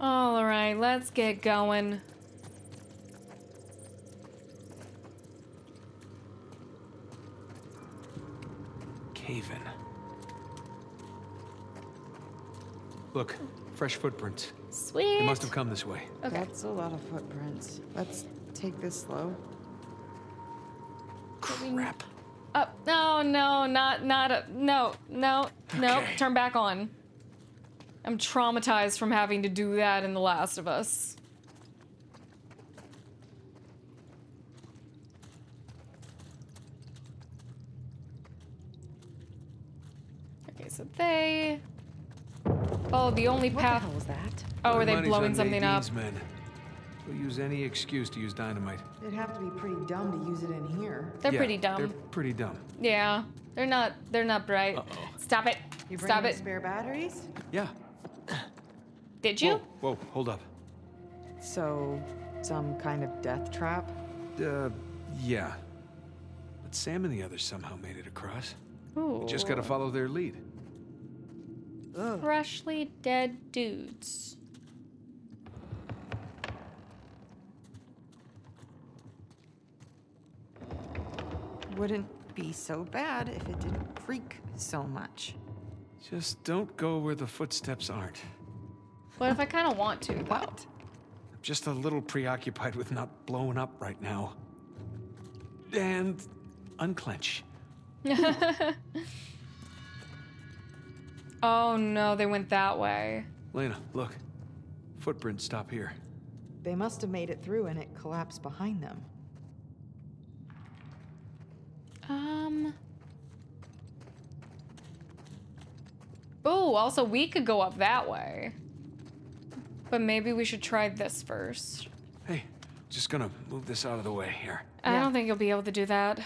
All right, let's get going. Cave in. Look, fresh footprints. Sweet. They must have come this way. Okay. That's a lot of footprints. Let's take this slow. Crap. Up. No, no, not, not a, no, no, no. Okay. Turn back on. I'm traumatized from having to do that in The Last of Us. Okay, so they. Oh, the only What the path. hell was that? Oh, are they blowing on something up? Nadine's men. We'll use any excuse to use dynamite. They'd have to be pretty dumb to use it in here. They're Yeah, pretty dumb. They're pretty dumb. Yeah, they're not. They're not bright. Uh-oh. Stop it. You bring Stop it. spare batteries? Yeah. Did you? Whoa, whoa, hold up. So, some kind of death trap? Uh, yeah. But Sam and the others somehow made it across. Ooh. Just gotta follow their lead. Ugh. Freshly dead dudes. Wouldn't be so bad if it didn't freak so much. Just don't go where the footsteps aren't. What if I kind of want to? though? What? I'm just a little preoccupied with not blowing up right now. And unclench. Oh no, they went that way. Lena, look. Footprints stop here. They must have made it through and it collapsed behind them. Um. Oh, also we could go up that way. But maybe we should try this first. Hey, just gonna move this out of the way here. I Yeah. don't think you'll be able to do that.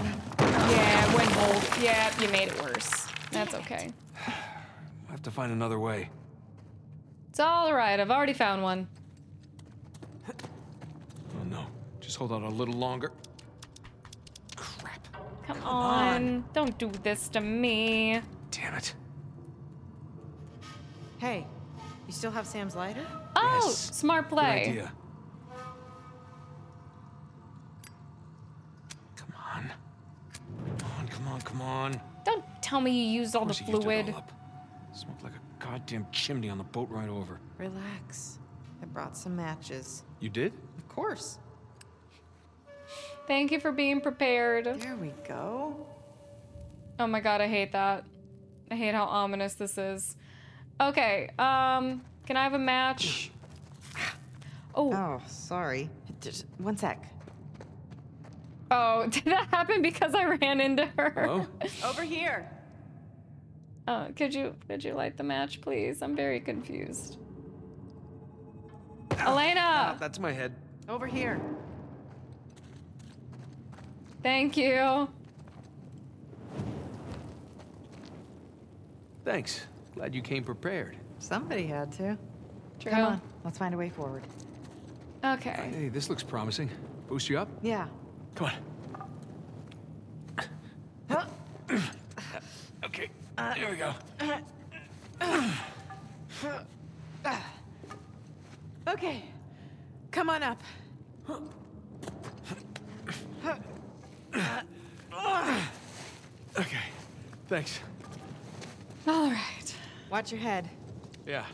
Yeah, it went hold. Yeah, you made it worse. That's okay. I have to find another way. It's all right. I've already found one. Oh no. Just hold out a little longer. Crap. Come, on. Don't do this to me. Damn it. Hey, you still have Sam's lighter? Oh, Yes. smart Good idea. Come on. Come on, come on, come on. Don't tell me you used all Of the course he used it fluid. all up. Smoked like a goddamn chimney on the boat ride over. Relax. I brought some matches. You did? Of course. Thank you for being prepared. There we go. Oh my god, I hate that. I hate how ominous this is. Okay, um, can I have a match? Oh, Oh, sorry. Just one sec. oh, did that happen because I ran into her? Hello? Over here. Uh, could you could you light the match, please? I'm very confused. Ah, Elena, that's my head. Over here. Thank you. Thanks. Glad you came prepared. Somebody had to. True. Come on, let's find a way forward. Okay. Hey, this looks promising. Boost you up? Yeah. Come on. Huh? Okay. There we go. Okay. Come on up. Okay. Thanks. All right. Watch your head. Yeah.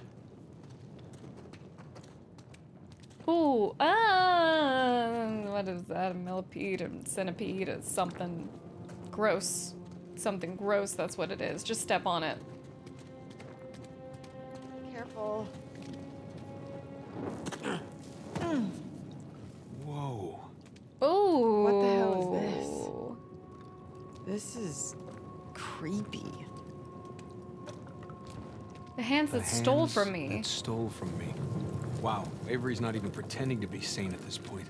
Ooh, uh, what is that? A millipede, a centipede, a something gross. Something gross, that's what it is. Just step on it. Careful. Whoa. Ooh. What the hell is this? This is creepy. The hands The that stole from me. That stole from me. Wow. Avery's not even pretending to be sane at this point.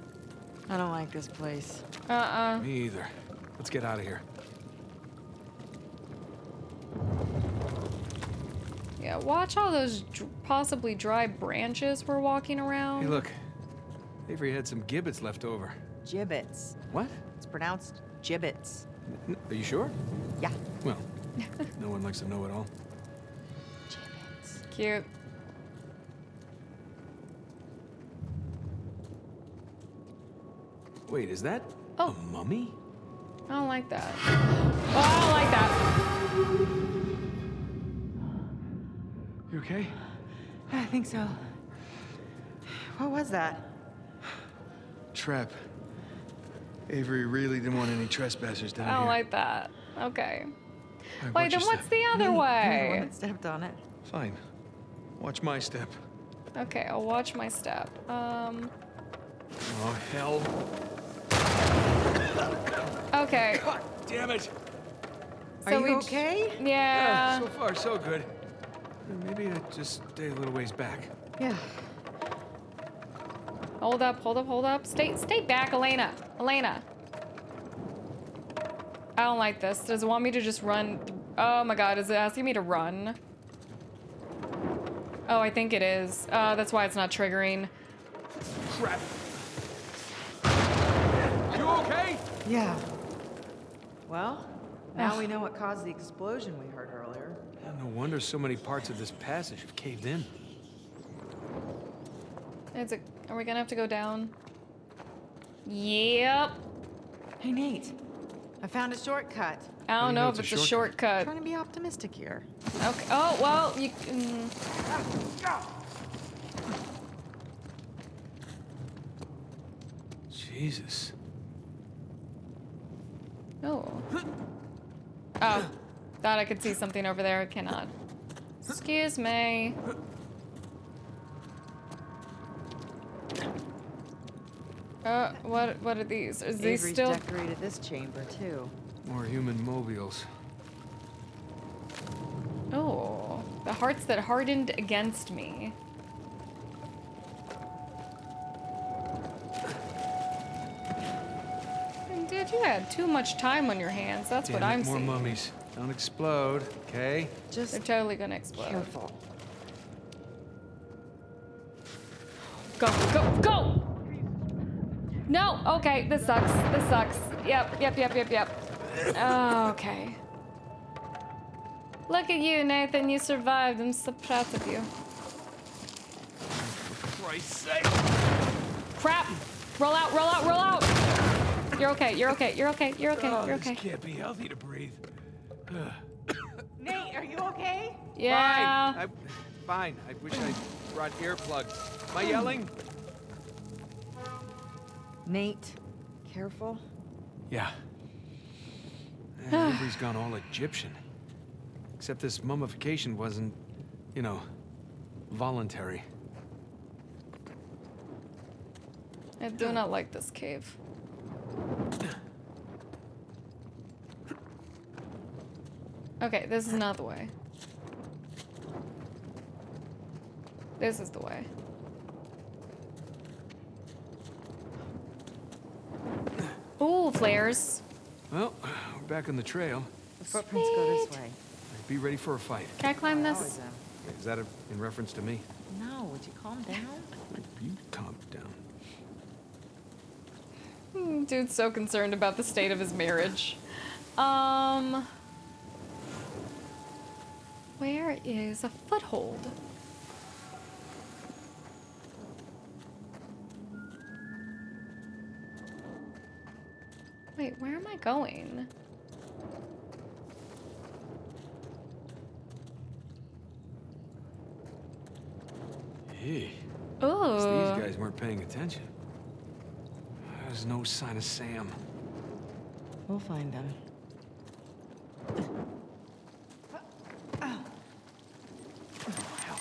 I don't like this place. Uh-uh. Me either. Let's get out of here. Yeah, watch all those dr- possibly dry branches we're walking around. Hey, look. Avery had some gibbets left over. Gibbets. What? It's pronounced gibbets. N- Are you sure? Yeah. Well, no one likes to know it all. Cute. Wait, is that Oh. a mummy? I don't like that. Oh, I don't like that. You okay? I think so. What was that? Trap. Avery really didn't want any trespassers down I don't here. like that. Okay. All right, Wait, then what's step. the other You're the one way? that stepped on it. Fine. Watch my step. Okay, I'll watch my step. Um, Oh, hell. okay. God damn it. Are So you we j- okay? Yeah. so far, so good. Maybe I just stay a little ways back. Yeah. Hold up, hold up, hold up. Stay stay back, Elena. Elena. I don't like this. Does it want me to just run? Oh my god, is it asking me to run? Oh, I think it is. Uh, that's why it's not triggering. Crap. You okay? Yeah. Well, now we know what caused the explosion we heard earlier. Yeah, no wonder so many parts of this passage have caved in. Is it? Are we gonna have to go down? Yep. Hey, Nate. I found a shortcut. I do don't you know know if it's it's a a shortcut? shortcut. trying to be optimistic here. Okay. Oh well, you. Mm. Jesus. Oh. Oh. Thought I could see something over there. I cannot. Excuse me. Uh, what what are these? Is these Avery's still? decorated this chamber too. More human mobiles. Oh, the hearts that hardened against me. Dude, you had too much time on your hands. That's what Damn it, I'm more seeing. mummies. Don't explode, okay? Just They're totally gonna explode. careful. Okay, this sucks. This sucks. Yep, yep, yep, yep, yep. Oh, okay. Look at you, Nathan. You survived. I'm so proud of you. Christ's sake! Crap! Roll out, roll out, roll out! You're okay, you're okay, you're okay, you're okay, Oh, you're okay. this can't be healthy to breathe. Nate, are you okay? Yeah. Fine. I, fine. I wish I brought earplugs. Am I yelling? Nate, careful. Yeah. Man, Avery's gone all Egyptian. Except this mummification wasn't, you know, voluntary. I do not like this cave. Okay, this is not the way. This is the way. Ooh, flares. Well, we're back on the trail. The footprints go this way. Be ready for a fight. Can I climb this? am. Is that a, in reference to me? No, would you calm down? You calm down. Hmm, Dude's so concerned about the state of his marriage. Um. Where is a foothold? Wait, where am I going? Hey, Oh. these guys weren't paying attention. There's no sign of Sam. We'll find them.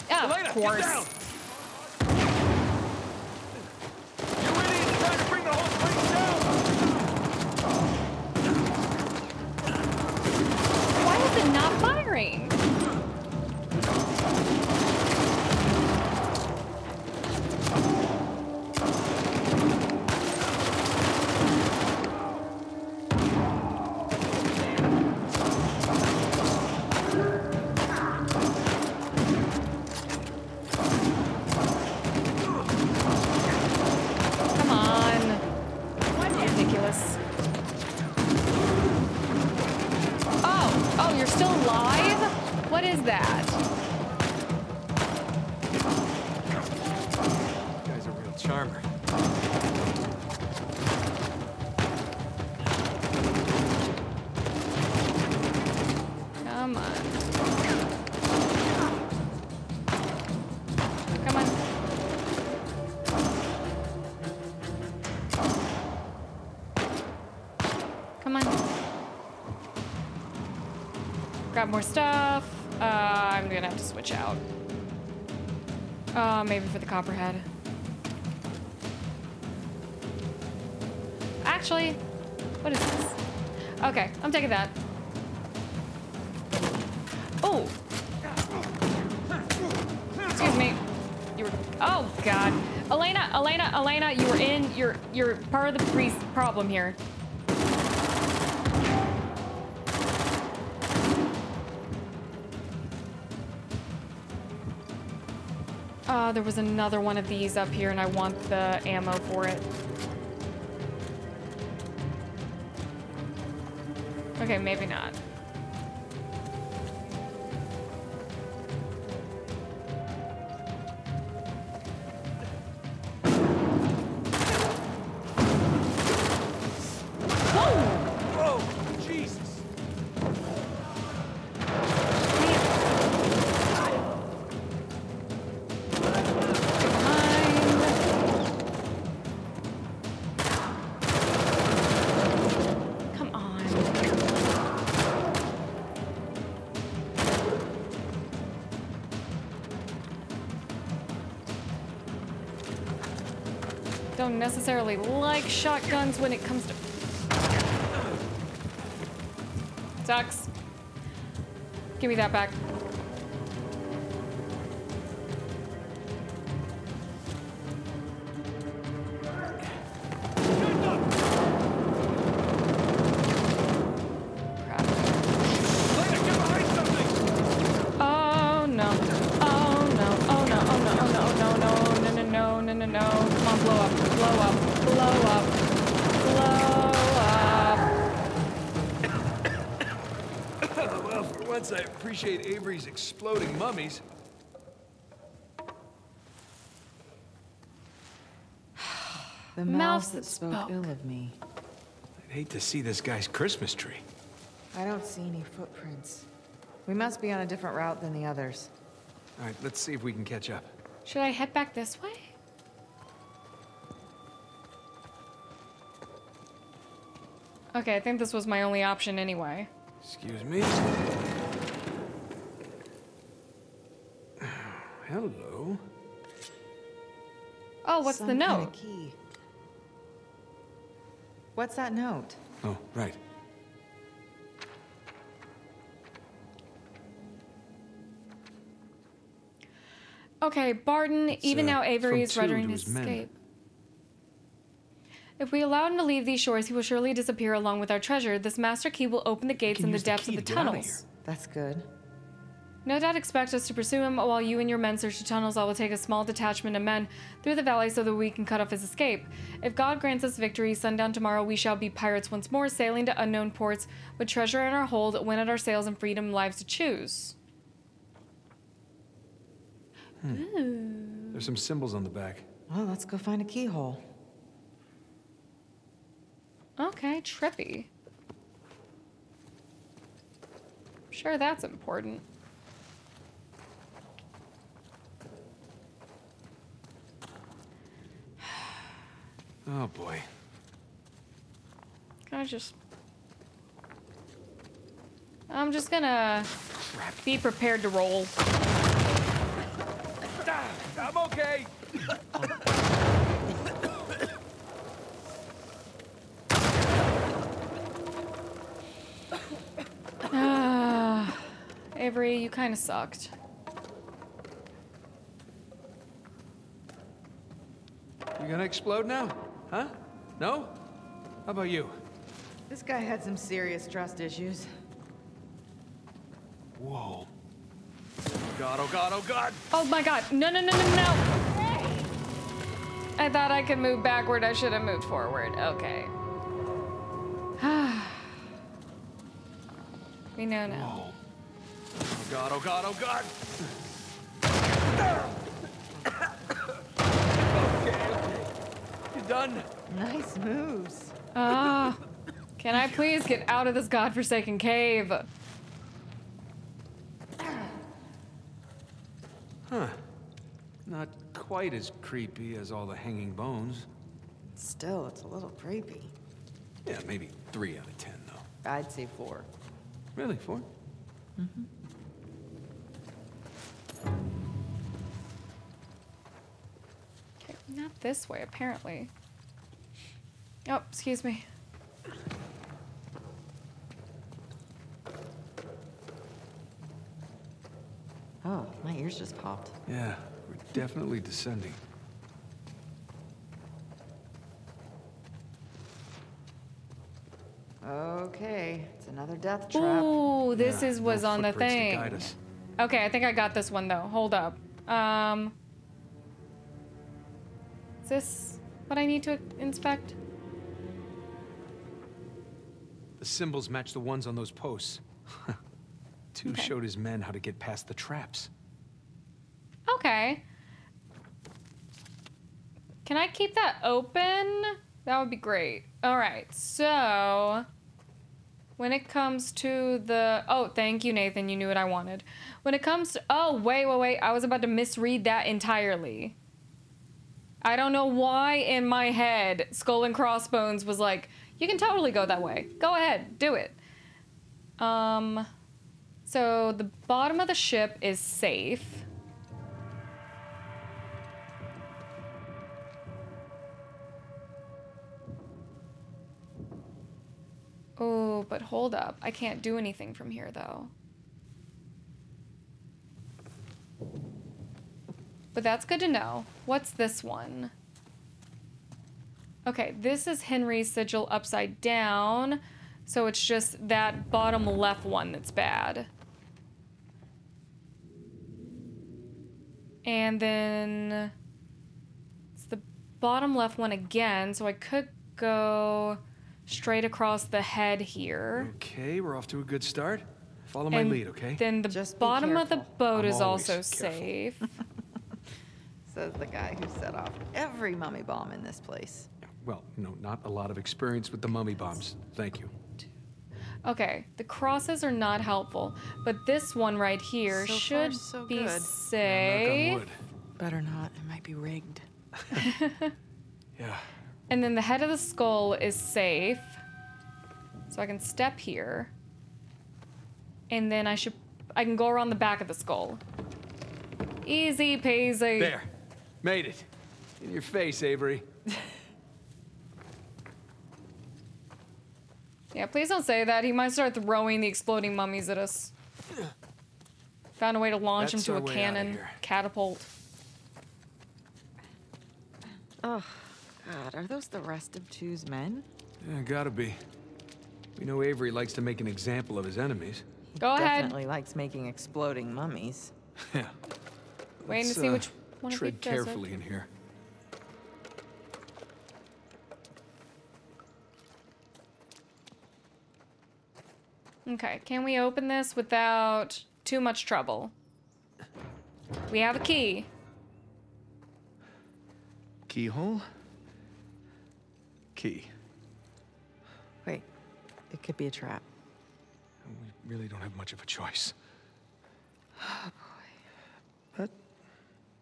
Yeah, Elena, of get course. Still alive? What is that? More stuff. Uh, I'm gonna have to switch out. Uh, maybe for the copperhead. Actually, what is this? Okay, I'm taking that. Oh! Excuse me. You were. Oh God, Elena, Elena, Elena, you were in. You're you're part of the pre problem here. There was another one of these up here, and I want the ammo for it. Okay, maybe not. Necessarily like shotguns when it comes to. Sucks. Give me that back. The Mouths mouths that that spoke spoke. ill of me. I'd hate to see this guy's Christmas tree. I don't see any footprints. We must be on a different route than the others. All right, let's see if we can catch up. Should I head back this way? Okay, I think this was my only option anyway. Excuse me. Hello. Oh, what's Some the kinda note? key. What's that note? Oh, right. Okay, Barton, even uh, now Avery is two readying to his his men. escape. If we allow him to leave these shores, he will surely disappear along with our treasure. This master key will open the gates in the use the depths key of the to get outta tunnels. That's good. No doubt expect us to pursue him while you and your men search the tunnels. I will take a small detachment of men through the valley so that we can cut off his escape. If God grants us victory, sundown tomorrow we shall be pirates once more, sailing to unknown ports with treasure in our hold, wind at our sails, and freedom lives to choose. Hmm. There's some symbols on the back. Well, let's go find a keyhole. Okay, trippy. Sure, that's important. Oh boy. Can I just. I'm just gonna be prepared to roll. Ah, I'm okay. Ah, Avery, you kind of sucked. You gonna explode now? Huh? No? How about you? This guy had some serious trust issues. Whoa. Oh God, oh God, oh God! Oh my god. No, no, no, no, no. I thought I could move backward. I should have moved forward. Okay. we know now. Whoa. Oh god, oh god, oh god! okay, okay. You done? Nice moves. Ah. can I please get out of this godforsaken cave? Huh. Not quite as creepy as all the hanging bones. Still, it's a little creepy. Yeah, maybe three out of ten, though. I'd say four. Really, 4 Okay, not this way, apparently. Oh, excuse me. Oh, my ears just popped. Yeah, we're definitely descending. Okay, it's another death trap. Ooh, this Yeah, is no was on the footprints to thing. guide us. Okay, I think I got this one though. Hold up. Um, is this what I need to inspect? Symbols match the ones on those posts. Tew Okay. showed his men how to get past the traps. Okay. Can I keep that open? That would be great. All right, so when it comes to the oh, thank you, Nathan. You knew what I wanted. When it comes to oh, wait, wait, wait. I was about to misread that entirely. I don't know why in my head Skull and Crossbones was like, you can totally go that way. Go ahead, do it. Um, so the bottom of the ship is safe. Oh, but hold up. I can't do anything from here, though. But that's good to know. What's this one? Okay, this is Henry's sigil upside down. So it's just that bottom left one that's bad. And then it's the bottom left one again. So I could go straight across the head here. Okay, we're off to a good start. Follow my And lead, okay? Then the Just bottom of the boat I'm is also careful. safe. Says the guy who set off every mummy bomb in this place. Well, no, not a lot of experience with the mummy bombs. Thank you. Okay, the crosses are not helpful, but this one right here So far, should so be good. Knock on safe. wood. Better not. It might be rigged. Yeah. And then the head of the skull is safe. So I can step here. And then I should I can go around the back of the skull. Easy peasy. There. Made it. In your face, Avery. Yeah, please don't say that. He might start throwing the exploding mummies at us. Found a way to launch That's him to a cannon catapult. Oh, God. Are those the rest of Tew's men? Yeah, gotta be. We know Avery likes to make an example of his enemies. Go ahead. Definitely likes making exploding mummies. Yeah. Waiting to Let's, see uh, which one of you Tread does it. carefully in here. Okay, can we open this without too much trouble? We have a key. Keyhole? Key. Wait, it could be a trap. We really don't have much of a choice. Oh, boy. But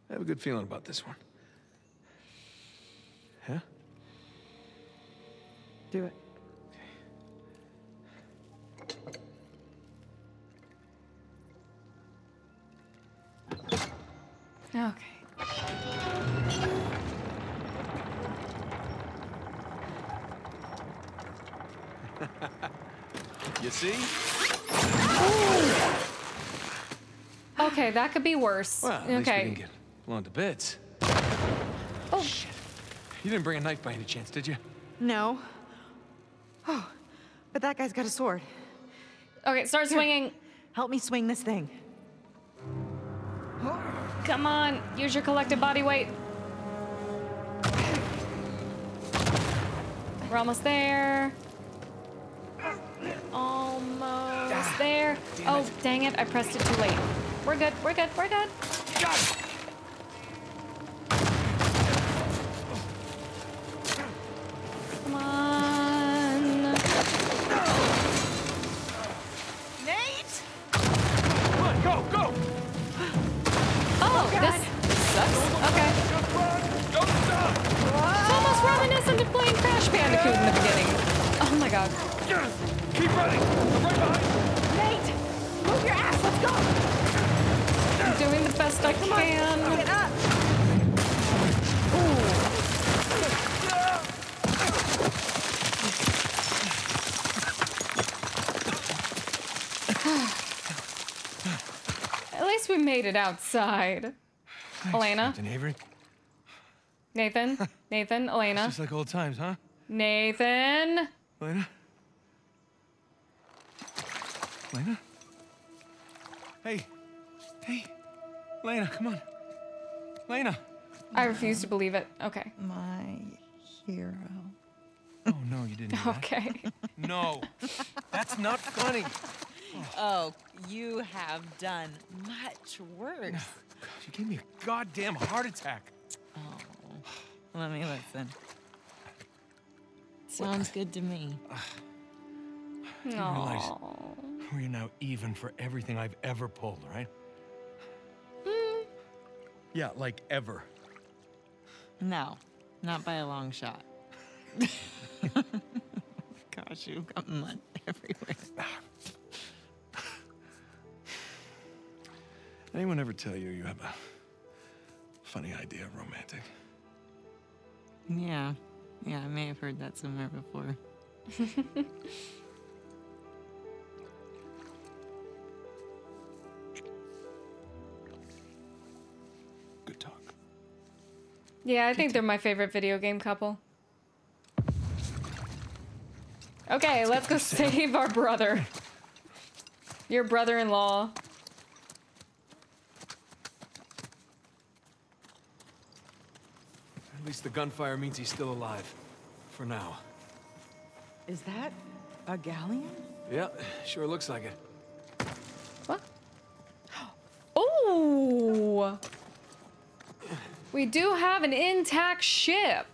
I have a good feeling about this one. Yeah? Do it. Okay. You see? Okay, that could be worse. Well, at least we okay. didn't get blown to bits. Oh, Shit. You didn't bring a knife by any chance, did you? No. Oh, but that guy's got a sword. okay, start swinging. Help me swing this thing. Come on, use your collective body weight. We're almost there. Almost. There. Oh, dang it. I pressed it too late. We're good. We're good. We're good. It outside. Elena? Captain Avery. Nathan? Nathan? Elena? Just like old times, huh? Nathan? Lena? Lena? Hey. Hey. Lena, come on. Lena. I refuse to believe it. Okay. My hero. Oh, no, you didn't do that. Okay. No. That's not funny. Oh, you have done much worse. God, you gave me a goddamn heart attack. Oh, Let me listen. Sounds good to me. realize- Aww. We're now even for everything I've ever pulled, right? Hmm. Yeah, like ever. No, not by a long shot. Gosh, you've got mud everywhere. Anyone ever tell you you have a funny idea of romantic? Yeah, yeah, I may have heard that somewhere before. Good talk. Yeah, I think they're my favorite video game couple. Okay, let's go save our brother. Your brother-in-law. At least the gunfire means he's still alive. For now. Is that a galleon? Yeah, sure looks like it. What? Oh! We do have an intact ship.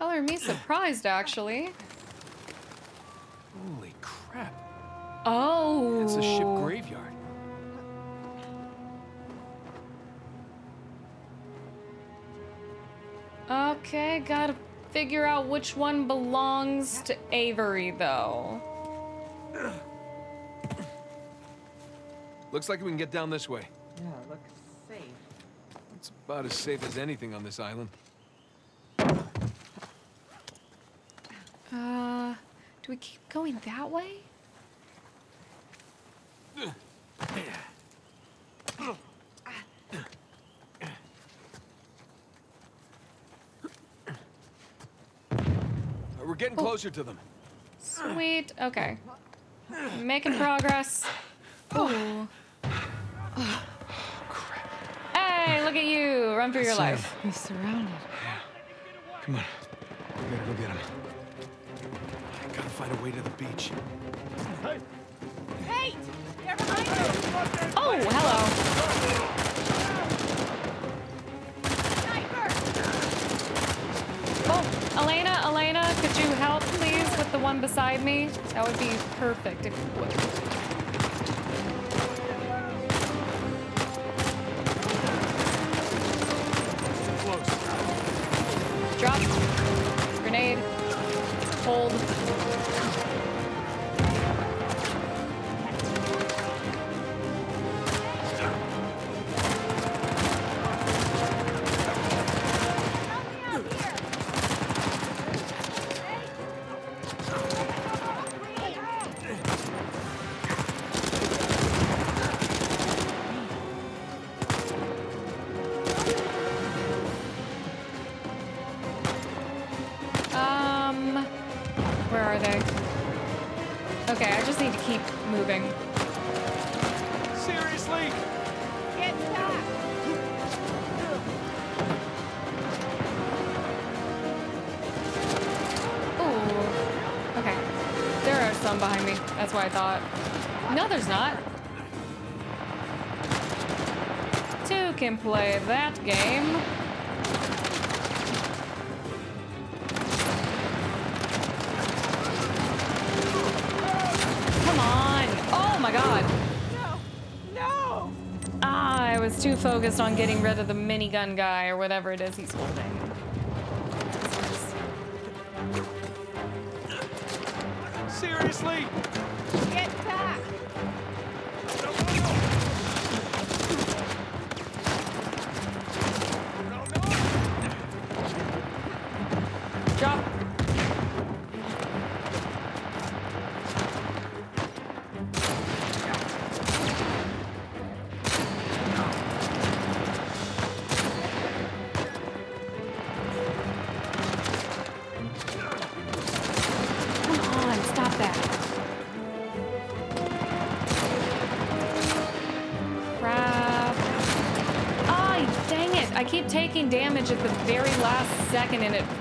Color me surprised, actually. Holy crap. Oh. It's a ship Okay, gotta figure out which one belongs to Avery, though. Looks like we can get down this way. Yeah, looks safe. It's about as safe as anything on this island. Uh, do we keep going that way? We're getting closer to them. Sweet. Okay. Making progress. Ooh. Hey, look at you. Run for your life. life. He's surrounded. Come on. We gotta go get him. I gotta find a way to the beach. Nate! They're behind you! Oh, hello. Elena, Elena, could you help, please, with the one beside me? That would be perfect if you would. No, there's not. Two can play that game. Come on. Oh my god. No! No! Ah, I was too focused on getting rid of the minigun guy or whatever it is he's holding. Seriously? And it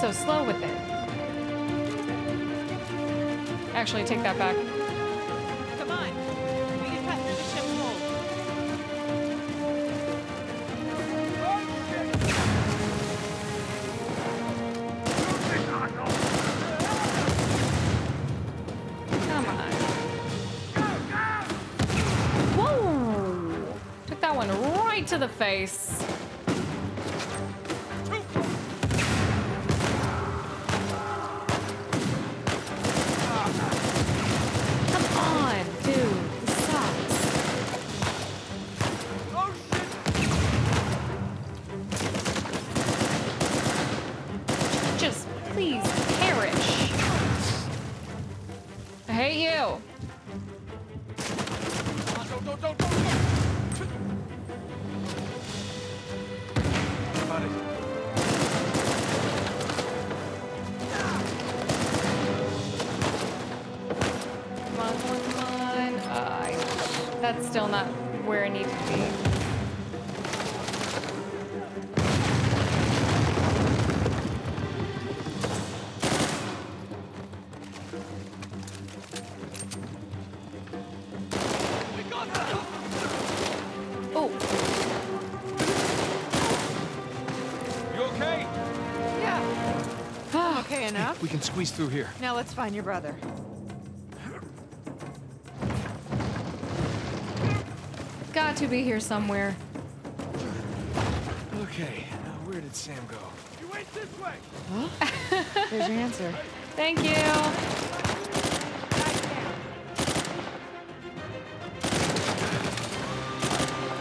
so slow with it. Actually, take that back. Come on. We can cut through the hold. Come on. Whoa! Took that one right to the face. Can squeeze through here. Now let's find your brother. got to be here somewhere. Okay, now where did Sam go? You went this way! There's your answer. Thank you.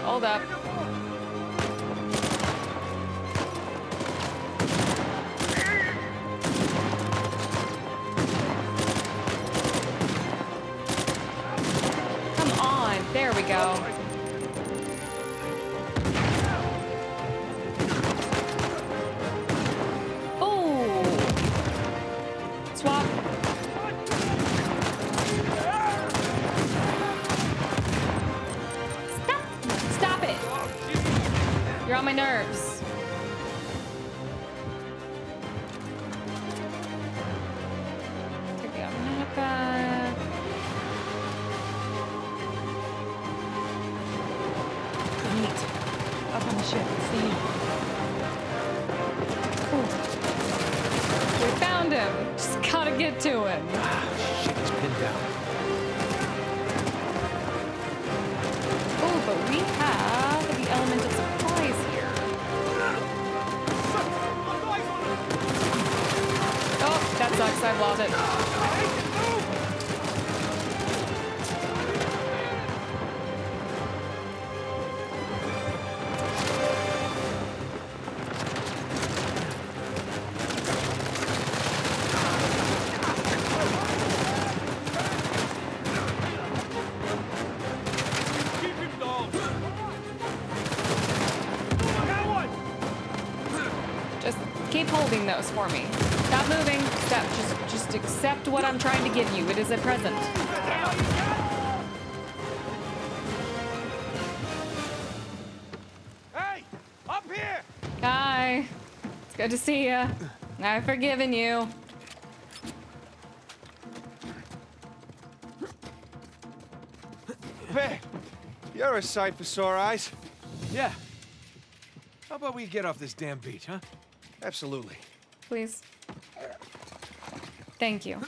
Hold up. Those for me. Stop moving. Stop. Just, just accept what I'm trying to give you. It is a present. Hey, up here. Hi. It's good to see you. I've forgiven you. Hey, you're a sight for sore eyes. Yeah. How about we get off this damn beach, huh? Absolutely. Please. Thank you.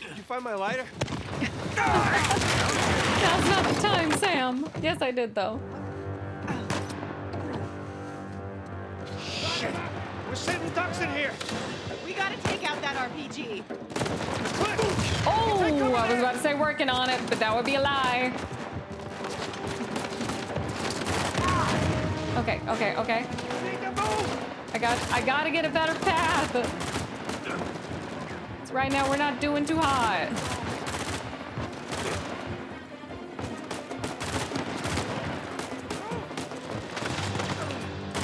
Did you find my lighter? Now's not the time, Sam. Yes, I did, though. Shit. We're sitting ducks in here. We gotta take out that RPG. Oh, I was about to say working on it, but that would be a lie. Okay, okay, okay. I got, I gotta get a better path. So right now we're not doing too hot.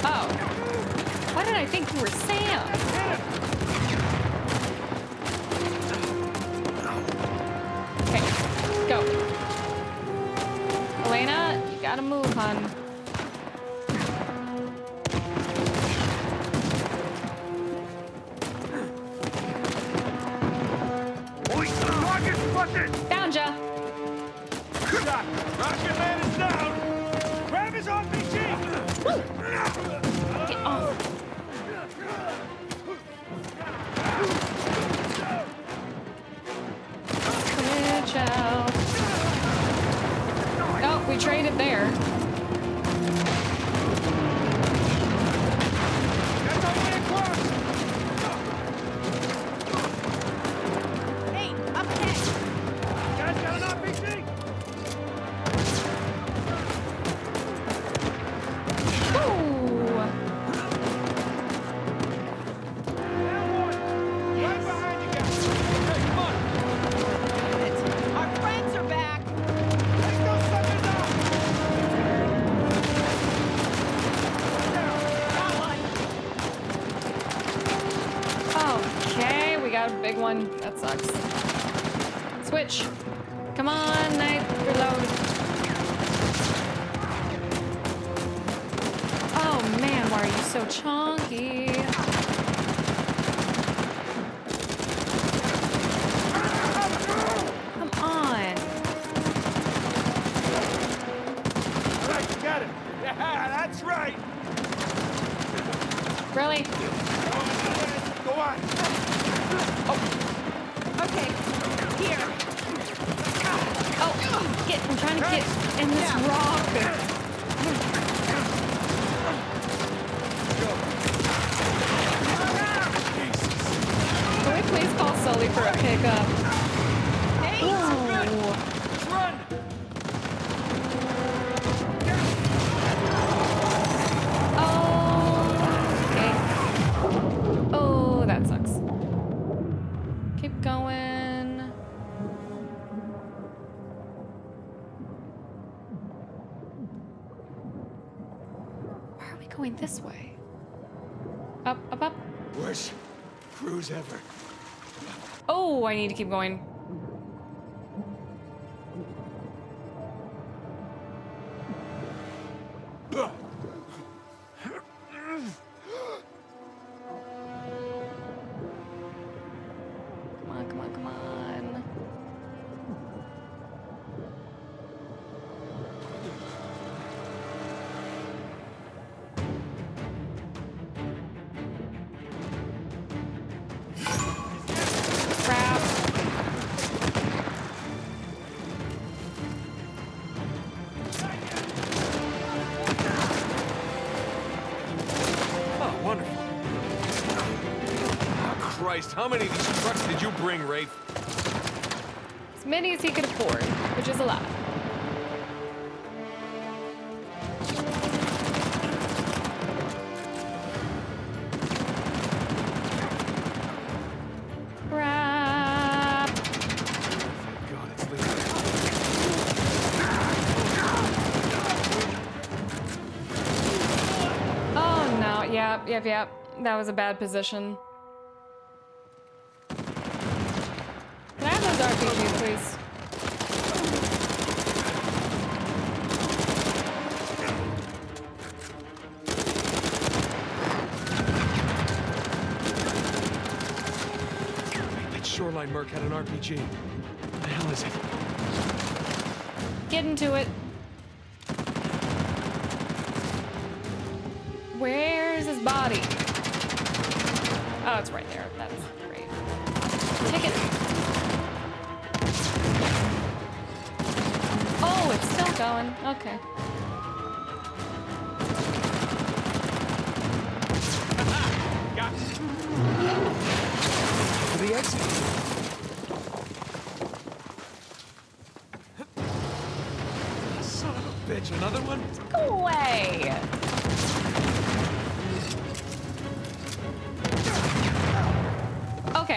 Oh, why did I think you were Sam? Okay, go. Elena, you gotta move, hon. So chunky? Need to keep going. Christ, how many of these trucks did you bring, Rafe? As many as he could afford, which is a lot. Crap. God, it's leaving. Oh no, yep, yep, yep. That was a bad position. What the hell is it? Get into it.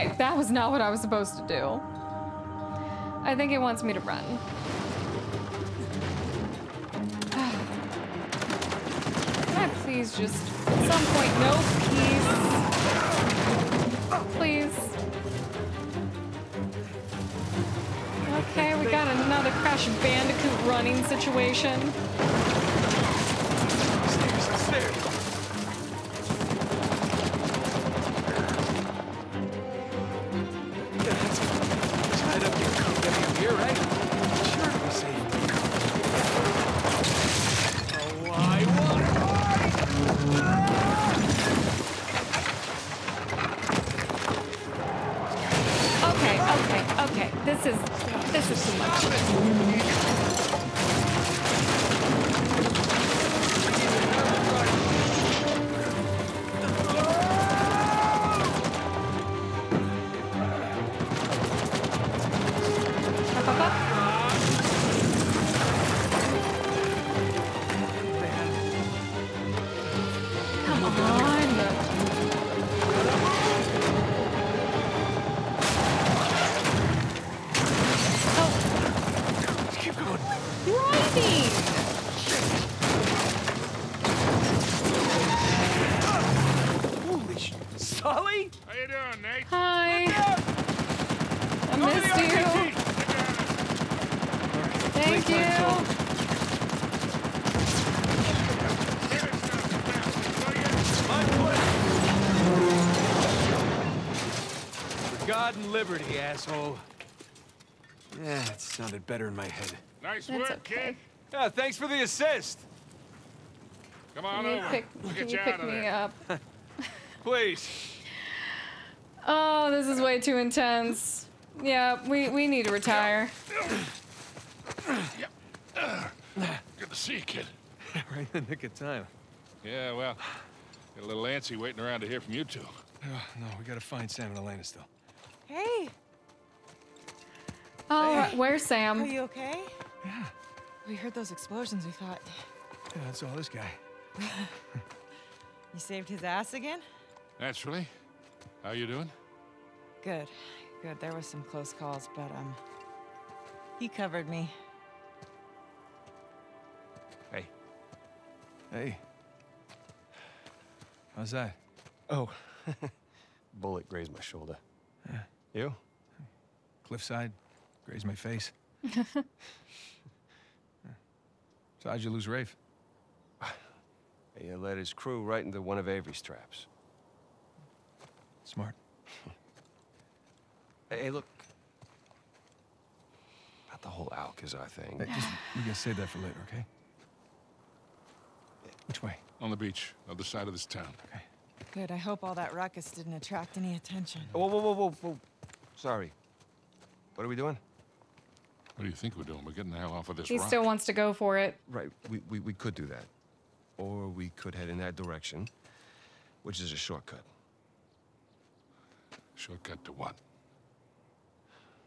Okay, that was not what I was supposed to do. I think it wants me to run. Can I please just, at some point, no peace? Please. Okay, we got another Crash Bandicoot running situation. God and liberty, asshole. Yeah, it sounded better in my head. Nice That's work, okay. kid. Yeah, thanks for the assist. Come on Can you over. pick, We'll can get you you pick out of me there. up? Please. Oh, this is way too intense. Yeah, we, we need to retire. Good to see you, kid. right in the nick of time. Yeah, well, got a little antsy waiting around to hear from you two. Oh, no, we gotta find Sam and Elena still. Hey, Oh, where's Sam? are you okay? Yeah. We heard those explosions. We thought Yeah, that's all this guy. you saved his ass again. Naturally. How you doing? Good, good. There was some close calls, but um, he covered me. Hey. Hey. How's that? Oh, Bullet grazed my shoulder. You? cliffside, grazed my face. so how'd you lose Rafe? He led his crew right into one of Avery's traps. Smart. Hey, hey, look. About the whole Alcazar thing. Hey, just, we can save that for later, okay? Which way? On the beach, other side of this town. Okay. Good. I hope all that ruckus didn't attract any attention. Whoa, whoa, whoa, whoa, whoa. Sorry. What are we doing? What do you think we're doing? We're getting the hell off of this He rock. still wants to go for it. Right, we, we, we could do that. Or we could head in that direction, which is a shortcut. Shortcut to what?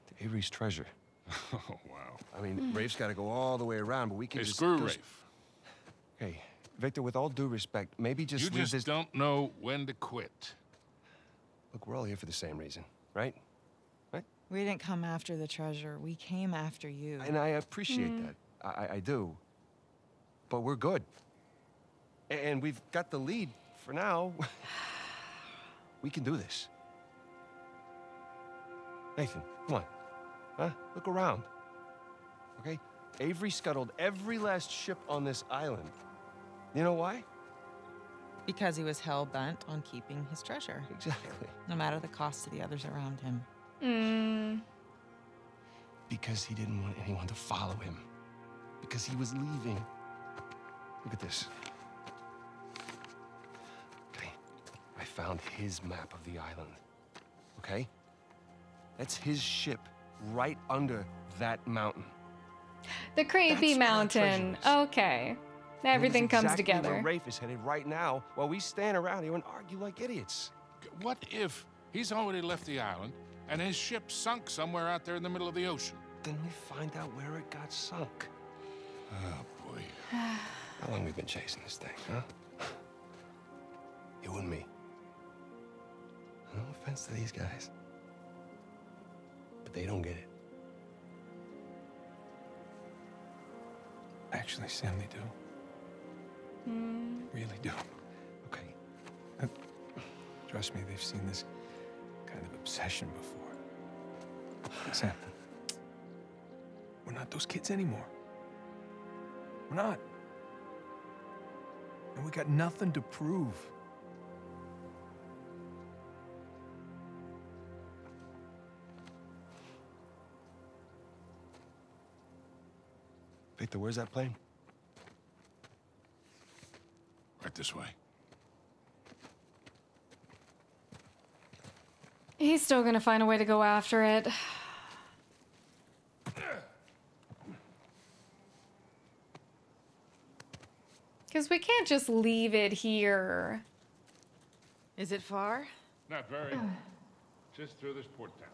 To Avery's treasure. Oh, wow. I mean, mm-hmm. Rafe's got to go all the way around, but we can Hey, just... screw just- Rafe. Hey, Victor, with all due respect, maybe just You leave just this... don't know when to quit. Look, we're all here for the same reason, right? We didn't come after the treasure. We came after you. And I appreciate mm-hmm. that. I, I- I do. But we're good. And we've got the lead for now. we can do this. Nathan, come on. Huh? Look around. Okay? Avery scuttled every last ship on this island. You know why? Because he was hell bent on keeping his treasure, Exactly. no matter the cost to the others around him. Mm. Because he didn't want anyone to follow him. Because he was leaving. Look at this. Okay. I found his map of the island. Okay? That's his ship right under that mountain. The creepy That's mountain. Okay. Everything comes exactly together. Where Rafe is headed right now while we stand around here and argue like idiots. What if he's already left the island and his ship sunk somewhere out there in the middle of the ocean? Then we find out where it got sunk. Oh, boy. How long we been chasing this thing, huh? You and me. No offense to these guys. But they don't get it. Actually, Sam, they do. Mm. Really do. Okay. Uh, Trust me, they've seen this kind of obsession before. Sam, we're not those kids anymore. We're not. And we got nothing to prove. Victor, where's that plane? Right this way. He's still gonna find a way to go after it. Because we can't just leave it here. Is it far? Not very. Just through this port town.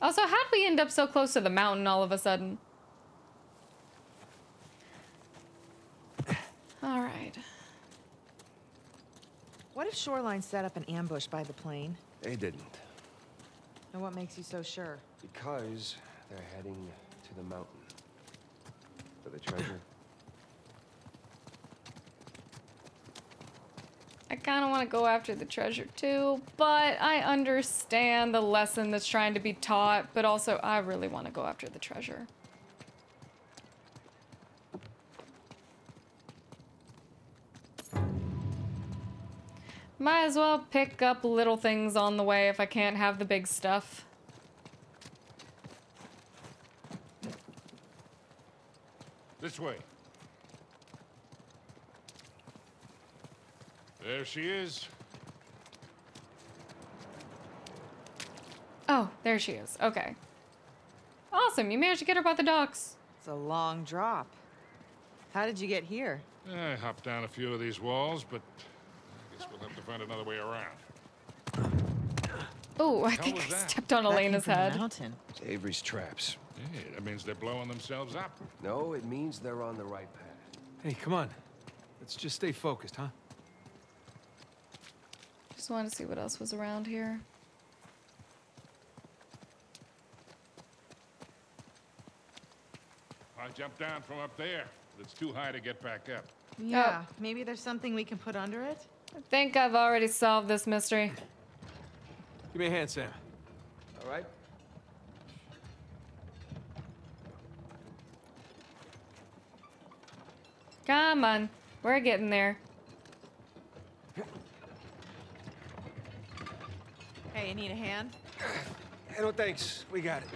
Also, how'd we end up so close to the mountain all of a sudden? All right. What if Shoreline set up an ambush by the plane? They didn't. And what makes you so sure? Because they're heading to the mountain. For the treasure. I kind of want to go after the treasure too, but I understand the lesson that's trying to be taught, but also I really want to go after the treasure. Might as well pick up little things on the way if I can't have the big stuff. This way. There she is. Oh, there she is. Okay. Awesome, you managed to get her by the docks. It's a long drop. How did you get here? I hopped down a few of these walls, but I guess we'll have to find another way around. Oh, I think was I that? stepped on That Elena's head. mountain. It's Avery's traps. Hey, that means they're blowing themselves up. No, it means they're on the right path. Hey, come on. Let's just stay focused, huh? Just wanted to see what else was around here. I jumped down from up there, but it's too high to get back up. Yeah, oh. maybe there's something we can put under it? I think I've already solved this mystery. Give me a hand, Sam. All right? Come on, we're getting there. Hey, you need a hand? Hey, no thanks. We got it.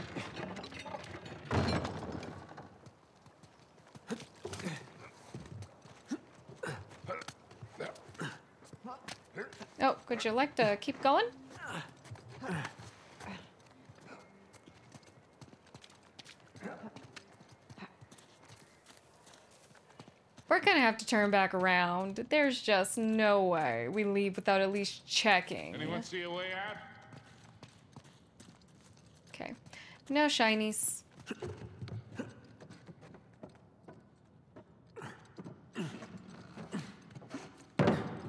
Would you like to keep going? We're gonna have to turn back around. There's just no way we leave without at least checking. Anyone see a way out? Okay. No shinies.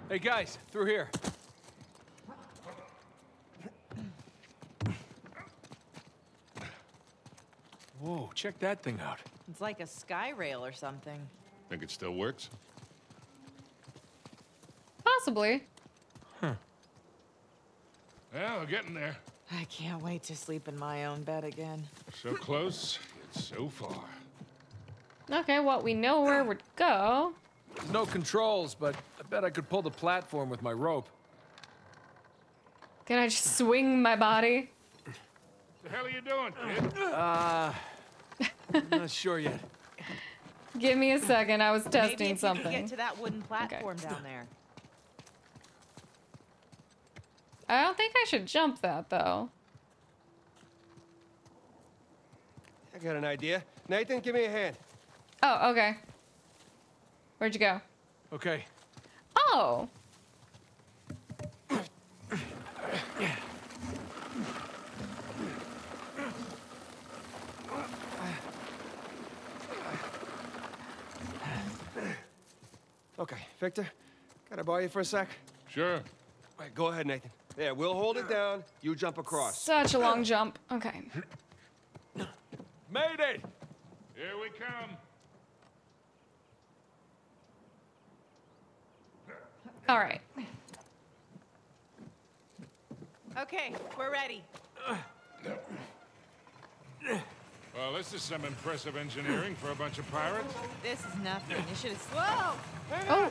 Hey guys, through here. Whoa, check that thing out. It's like a sky rail or something. Think it still works? Possibly. Huh. Yeah, we're getting there. I can't wait to sleep in my own bed again. So close, yet so far. Okay, well, we know where we'd go. No controls, but I bet I could pull the platform with my rope. Can I just swing my body? What the hell are you doing, kid? Uh, I'm not sure yet. Give me a second. I was Maybe testing if you something. could get to that wooden platform down there. I don't think I should jump that though. I got an idea. Nathan, give me a hand. Oh, okay. Where'd you go? Okay, Oh. Okay, Victor, can I borrow you for a sec? Sure. All right, go ahead, Nathan. Yeah, we'll hold it down. You jump across. Such a long jump. Okay. made it. Here we come. All right. Okay, we're ready. Well, this is some impressive engineering for a bunch of pirates. This is nothing. You should have. Whoa!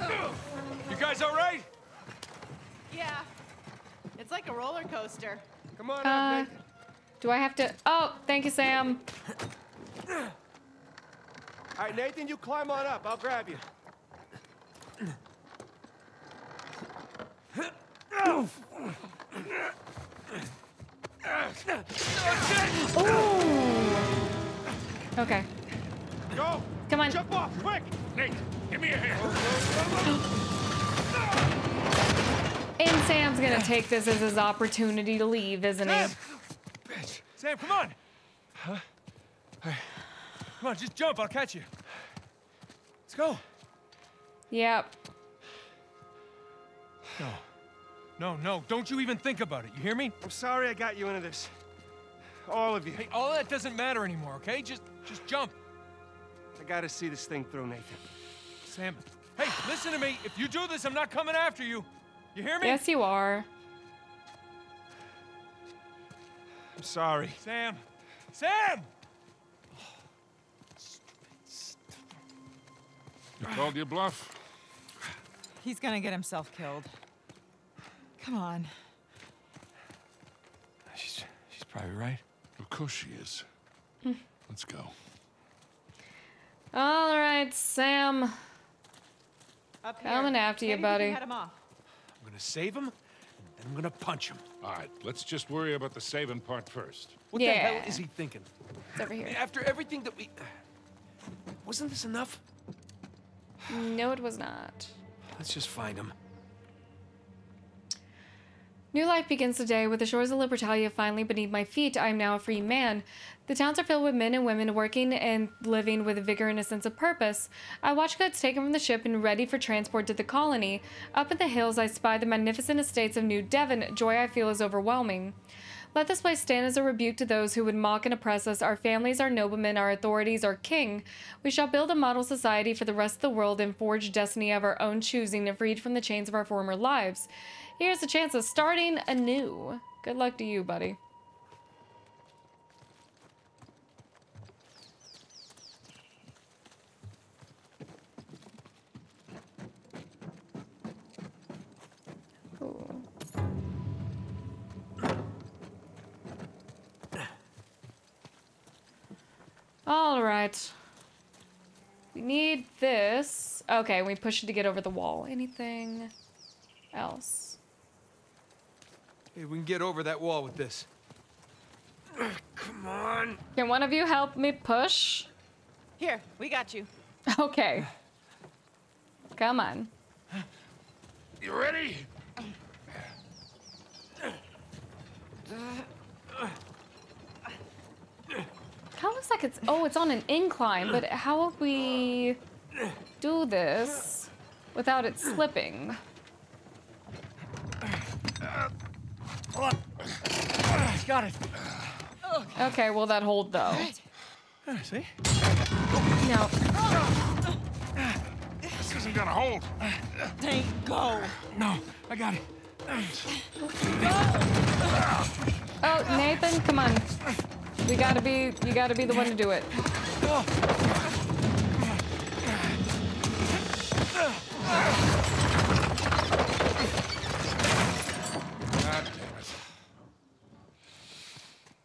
Oh, You guys all right? Yeah. It's like a roller coaster. Come on Uh, up, Nathan. do I have to? Oh, thank you, Sam. All right, Nathan, you climb on up. I'll grab you. Okay. Go! Come on. Jump off, quick! Nate, give me a hand. And Sam's gonna take this as his opportunity to leave, isn't he? Bitch. Sam, come on. Huh? Come on, just jump. I'll catch you. Let's go. Yep. No. No, no. Don't you even think about it. You hear me? I'm sorry I got you into this. All of you. Hey, all that doesn't matter anymore, okay? Just just jump. I gotta see this thing through, Nathan. Sam. Hey, listen to me. If you do this, I'm not coming after you. You hear me? Yes, you are. I'm sorry. Sam. Sam! You called your bluff? He's gonna get himself killed. Come on. She's she's probably right. Of course she is. Hmm. Let's go. All right, Sam. Up Coming here. after you, Maybe we can buddy. Head him off. I'm gonna save him, and then I'm gonna punch him. All right, let's just worry about the saving part first. What the hell is he thinking? It's over here. After everything that we. Wasn't this enough? No, it was not. Let's just find him. New life begins today with the shores of Libertalia finally beneath my feet. I am now a free man. The towns are filled with men and women working and living with vigor and a sense of purpose. I watch goods taken from the ship and ready for transport to the colony. Up in the hills, I spy the magnificent estates of New Devon. Joy I feel is overwhelming. Let this place stand as a rebuke to those who would mock and oppress us, our families, our noblemen, our authorities, our king. We shall build a model society for the rest of the world and forge destiny of our own choosing and freed from the chains of our former lives. Here's a chance of starting anew. Good luck to you, buddy. All right. We need this. Okay, we push it to get over the wall. Anything else? We can get over that wall with this. Come on. Can one of you help me push? Here, we got you. Okay. Come on. You ready? Kinda looks like it's oh, it's on an incline, but how will we do this without it slipping? Got it. Okay, will that hold though? Ah, see? No. This isn't gonna hold. Tank, go. No, I got it. Oh, Nathan, come on. We gotta be, you gotta be the one to do it. God damn it.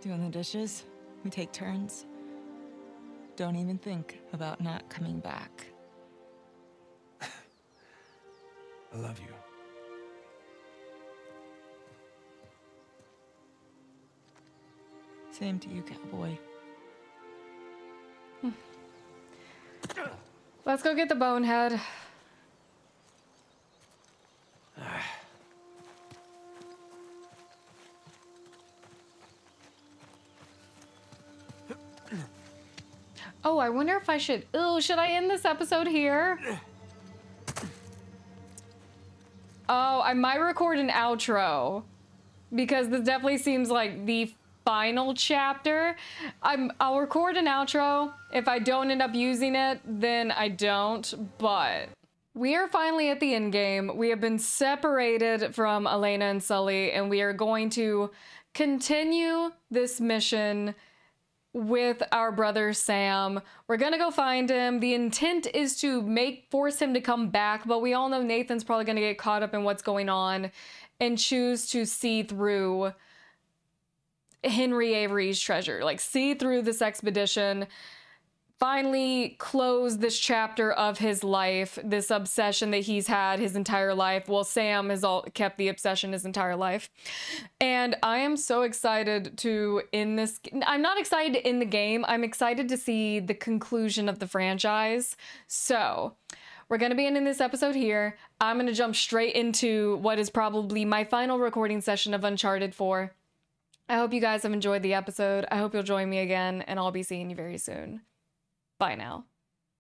Doing the dishes, we take turns. Don't even think about not coming back. I love you. Same to you, cowboy. Hmm. Let's go get the bonehead. I wonder if I should. Oh, should I end this episode here? Oh, I might record an outro because this definitely seems like the final chapter. I'm I'll record an outro. If I don't end up using it, then I don't, but we are finally at the end game. We have been separated from Elena and Sully and we are going to continue this mission with our brother Sam. We're gonna go find him. The intent is to make force him to come back, but we all know Nathan's probably gonna get caught up in what's going on and choose to see through Henry Avery's treasure. Like see through this expedition. Finally close this chapter of his life, this obsession that he's had his entire life. Well, Sam has all kept the obsession his entire life. And I am so excited to in this. I'm not excited end the game. I'm excited to see the conclusion of the franchise. So, we're going to be ending this episode here. I'm going to jump straight into what is probably my final recording session of Uncharted 4. I hope you guys have enjoyed the episode. I hope you'll join me again, and I'll be seeing you very soon. Bye now.